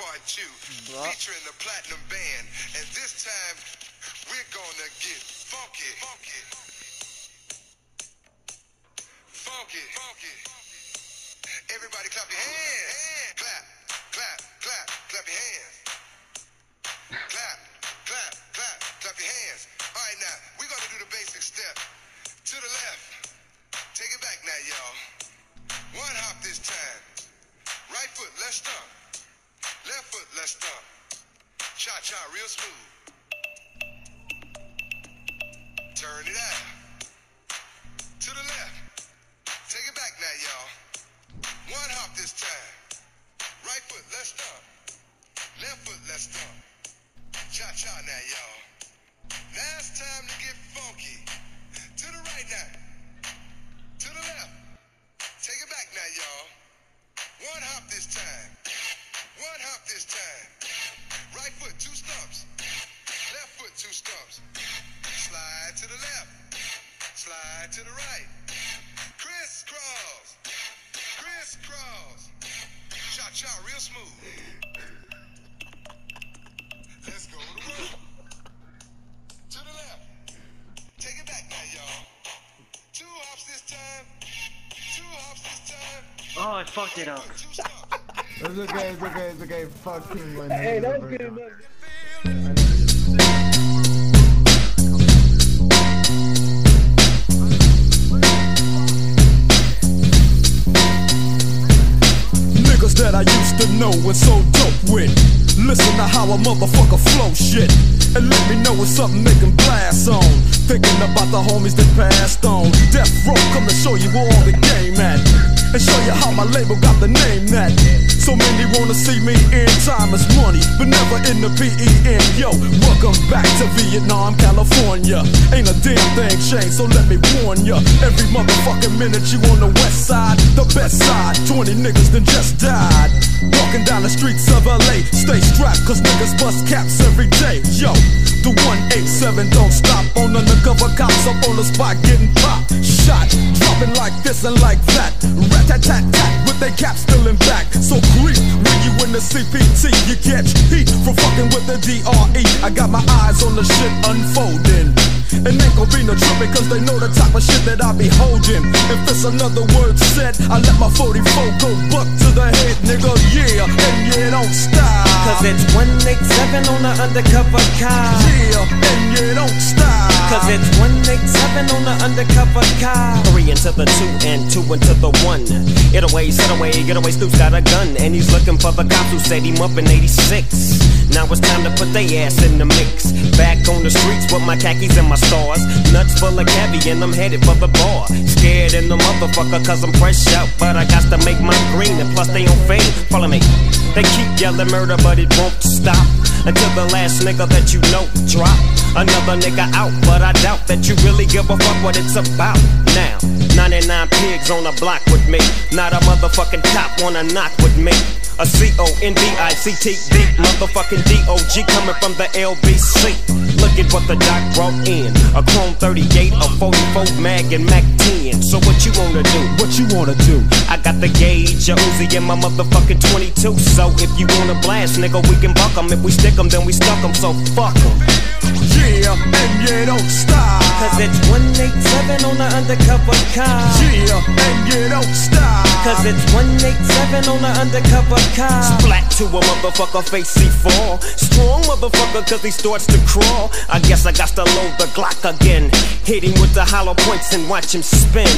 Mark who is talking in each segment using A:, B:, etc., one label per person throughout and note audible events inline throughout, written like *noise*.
A: Part 2, featuring the Platinum Band. And this time, we're gonna get funky. Funky. Funky. Real smooth. Turn it out. Cha-cha, real smooth. Let's go to work. To the left. Take it back now, y'all. Two hops this time. Two hops this time.
B: Oh, I fucked it up.
C: It's okay, it's okay, it's okay. Fuck King
D: Hey, that was good. man.
E: To know and so dope with. Listen to how a motherfucker flow shit. And let me know it's something they can blast on. Thinking about the homies that passed on. Death Row, come to show you where all the game at. And show you how my label got the name that. So many wanna see me in time is money, but never in the PEN. Yo, welcome back to Vietnam, California. Ain't a damn thing changed, so let me warn ya. Every motherfucking minute you on the west side, the best side. 20 niggas then just died. Walking down the streets of LA, stay strapped, cause niggas bust caps every day. Yo, the 187 don't stop on undercover cops up on the spot getting popped. Shot, dropping like this and like that. Rat tat tat tat with they caps still in back. So creep when you in the CPT, you catch heat for fucking with the DRE. I got my eyes on the shit unfolding. And ain't gon' be no trippin' cause they know the type of shit that I be holding. If it's another word said, I let my 44 go buck to the head, nigga, yeah, and yeah, don't stop.
F: Cause it's 187 on the undercover car.
E: Yeah, and yeah, don't stop.
F: Cause it's 187 on the undercover car. Three into the two and two into the one. It away, set away, get away, Snoop's got a gun. And he's looking for the cops who set him up in 86. Now it's time to put they ass in the mix. Back on the streets with my khakis and my stars. Nuts full of cabbie and I'm headed for the bar. Scared in the motherfucker cause I'm fresh out. But I got to make my green and plus they on fame. Follow me. They keep yelling murder but it won't stop. Until the last nigga that you know drop. Another nigga out, but I doubt that you really give a fuck what it's about. Now, 99 pigs on the block with me. Not a motherfucking cop wanna knock with me. A C-O-N-D-I-C-T-D Motherfucking D-O-G coming from the LBC Look at what the doc brought in A chrome 38, a 44 mag and Mac 10 So what you wanna do?
E: What you wanna do?
F: I got the gauge, a Uzi and my motherfucking 22 So if you wanna blast, nigga, we can buck 'em. If we stick 'em, then we stuck 'em, so fuck 'em
E: Yeah, and you don't stop.
F: Cause it's 187 on the undercover car
E: Yeah, and you don't stop.
F: Cause it's 187 on undercover car. Splat to a motherfucker face C4. Strong motherfucker cause he starts to crawl. I guess I got to load the Glock again. Hit him with the hollow points and watch him spin.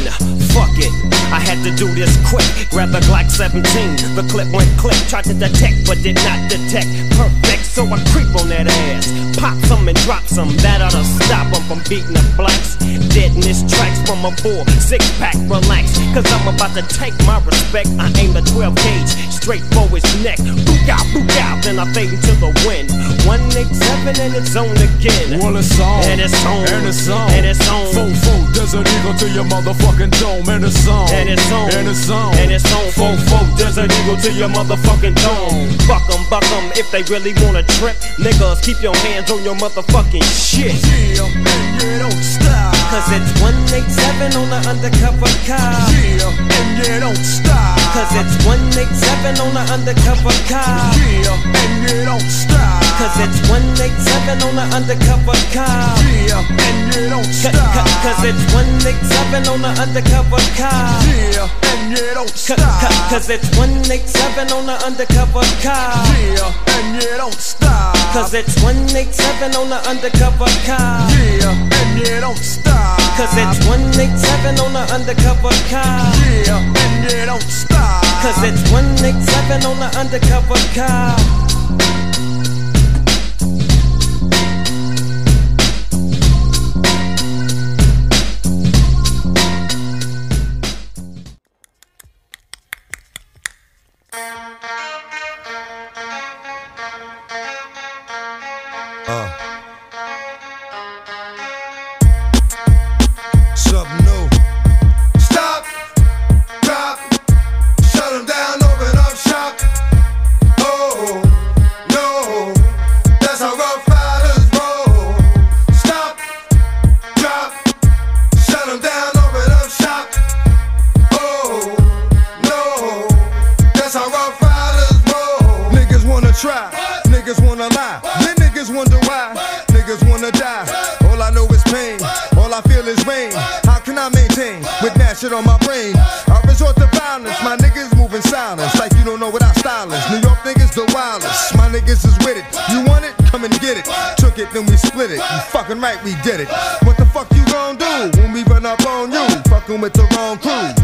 F: Fuck it, I had to do this quick. Grab the Glock 17, the clip went click. Tried to detect but did not detect. Perfect, so I creep on that ass. Pop some and drop some, that oughta stop him from beating the blacks. Deadness tracks from a four, six pack, relax. Cause I'm about to take my respect. I aim the 12 gauge straight for his neck. Book out, book out, then I fade into the wind. 187 and it's on again.
E: Well, it's on.
F: And it's on.
E: And it's on.
F: And it's on.
E: Four, four, Desert Eagle to your motherfucking dome. And it's on.
F: And it's on.
E: And it's on.
F: And it's on.
E: Four, four, Desert Eagle to your motherfucking dome.
F: Fuck 'em, buck 'em if they really wanna trip. Niggas, keep your hands on your motherfucking shit.
E: Yeah, and yeah, don't stop.
F: Cause it's 187 on the undercover car.
E: Yeah, and yeah, don't stop.
G: Cause it's 187 on the undercover car.
E: Yeah, and you don't stop.
G: Cause it's 187 on the undercover car.
E: Yeah, and you don't stop.
G: c- Cause it's 187 on the undercover car.
E: Yeah, and you don't stop.
G: c- Cause it's 187 on the undercover car.
E: Yeah, and you don't stop.
G: Cause it's 187 on the undercover car.
E: Yeah, and you don't stop.
G: Cause it's 187 on the undercover car.
E: Yeah, and you don't stop.
G: Cause it's 187 on the undercover car.
C: All I know is pain, all I feel is rain. How can I maintain with that shit on my brain? I resort to violence, my niggas moving silence, like you don't know what our style is. New York niggas the wildest, my niggas is with it. You want it? Come and get it. Took it, then we split it. You fucking right, we did it. What the fuck you gon' do when we run up on you? Fucking with the wrong crew,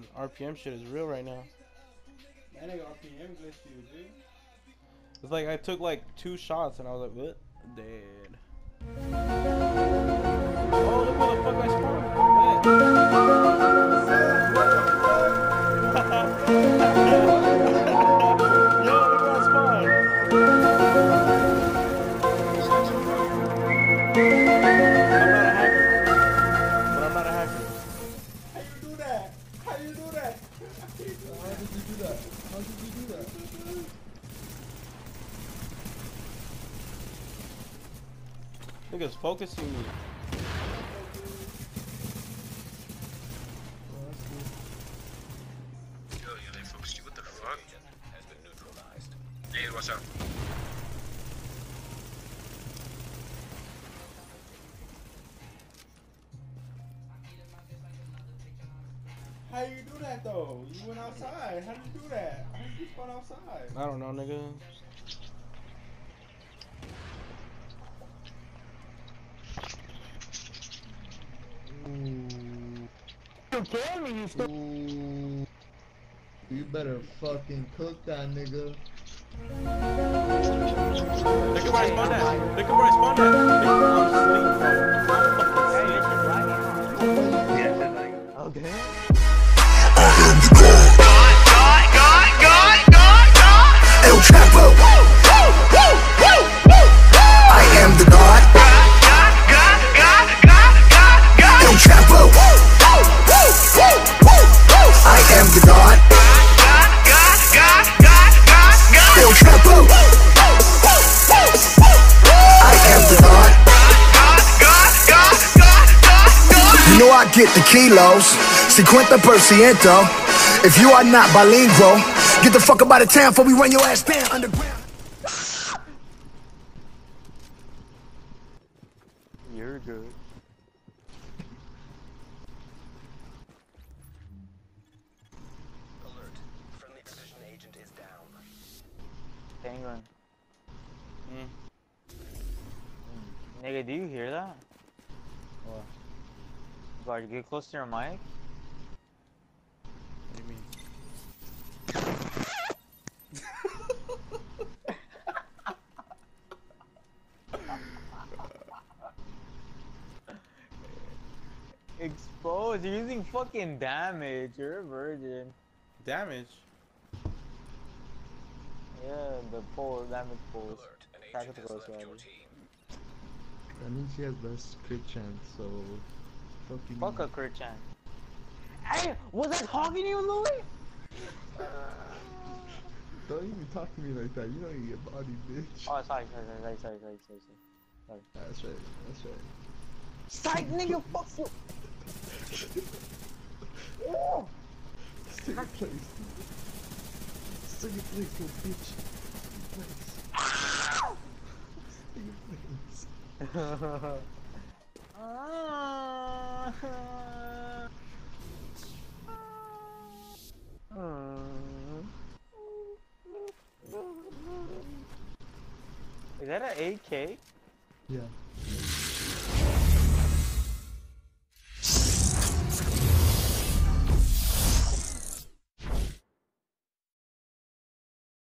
D: fucking RPM shit is real right now.
H: That nigga RPM glitch you, dude.
D: It's like I took like two shots and I was like, what? Dead. Oh, look where the fuck I spawned. *laughs* Yo, look where I spawned.
I: Watch out.
H: How you do that though? You went outside. How did you do that? How did you spawn outside?
D: I don't know, nigga.
J: Ooh. You better fucking cook that nigga.
D: Look at where I spawned at. Look at where I spawned at.
C: Get the kilos, cincuenta por ciento. If you are not bilingual, get the fuck up out of town before we run your ass down underground.
K: You're good.
G: Alert. Friendly precision agent is down.
K: Penguin.
D: Hmm.
K: Mm. Nigga, do you hear that?
D: What?
K: Guard, get close to your mic.
D: What do you mean?
K: Exposed. You're using fucking damage. You're a virgin.
D: Damage.
K: Yeah, the pole damage poles.
G: Alert. An agent
K: Tactical
G: has left your team.
J: That means he has less crit chance, so
C: fucking.
K: Fuck a Kurt Chan. Hey, was I talking to you, Louis?
C: Don't even talk to me like that. You know you get body, bitch.
K: Oh, sorry, sorry, sorry, sorry, sorry, sorry, sorry.
C: That's right. That's right.
K: Psych, nigga, fuck you. Oh.
C: Stick your place. Stick your place, little bitch. Stick your place. Stick your place.
K: Is that an AK?
C: Yeah.